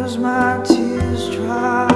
as my tears dry.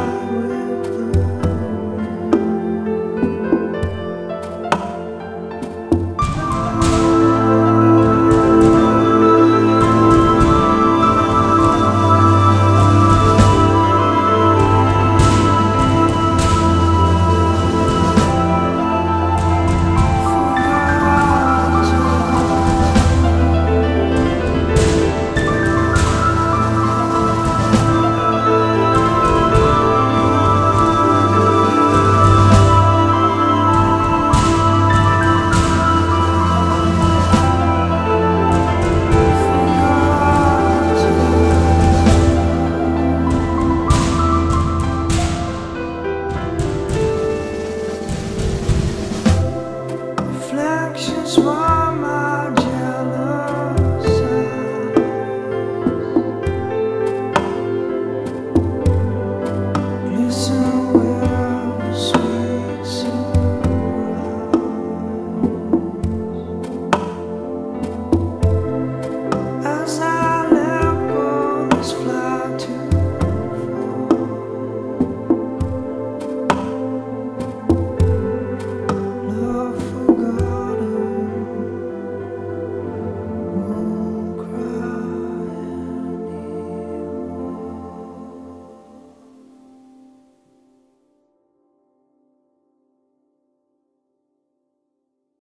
wrong.